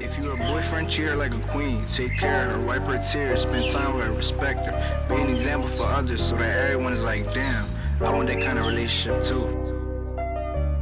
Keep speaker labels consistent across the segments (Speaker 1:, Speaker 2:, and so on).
Speaker 1: If you're a boyfriend, treat her like a queen. Take care of her, wipe her tears, spend time with her, respect her. Be an example for others so that everyone is like, damn, I want that kind of relationship too.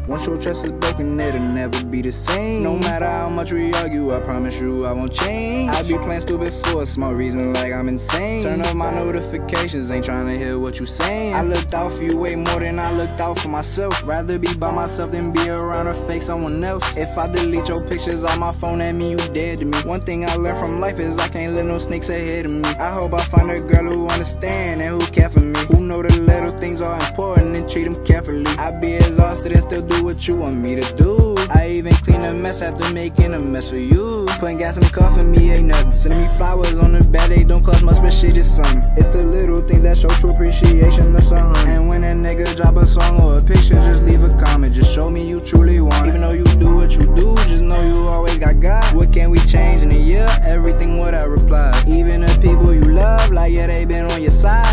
Speaker 2: Once your trust is broken, it'll never be the same. No matter how much we argue, I promise you I won't change. I be playing stupid for a small reason, like I'm insane. Turn off my notifications, ain't trying to hear what you saying. I looked out for you way more than I looked out for myself. Rather be by myself than be around or fake someone else. If I delete your pictures on my phone, that mean you dead to me. One thing I learned from life is I can't let no snakes ahead of me. I hope I find a girl who understand and who care for me. Who know the little things are important and treat them carefully. I be and still do what you want me to do. I even clean a mess after making a mess with you. Putting gas in the car for me ain't nothing. Sending me flowers on the bed, day don't cost much, but shit is something. It's the little things that show true appreciation to something. And when a nigga drop a song or a picture, just leave a comment. Just show me you truly want. Even though you do what you do, just know you always got God. What can we change in a year? Everything what I reply. Even the people you love, like yeah, they been on your side.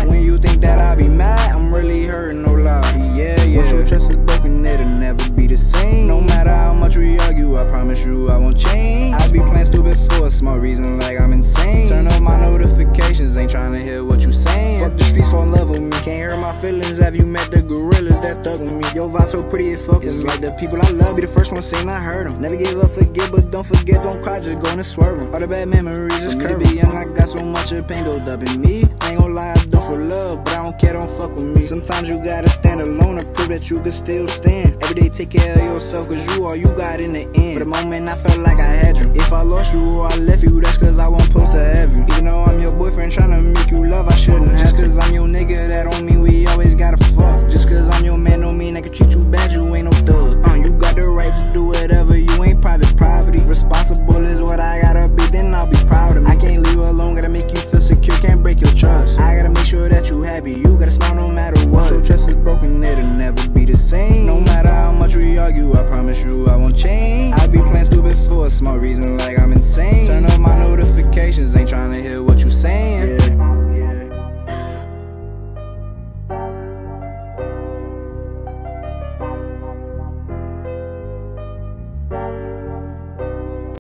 Speaker 2: Have you met the gorillas that thug with me? Your vibe so pretty as fuck. It's like the people I love be the first one saying I heard them. Never give up, forget, but don't forget, don't cry, just go and swerve them. All the bad memories just curve. be young, I got so much of pain built up in me. I ain't gonna lie, I do for love, but I don't care, don't fuck with me. Sometimes you gotta stand alone and prove that you can still stand. Every day take care of yourself, cause you all you got in the end. For the moment, I felt like I had you. If I lost you or I left you, that's cause I wasn't supposed to have small reason like I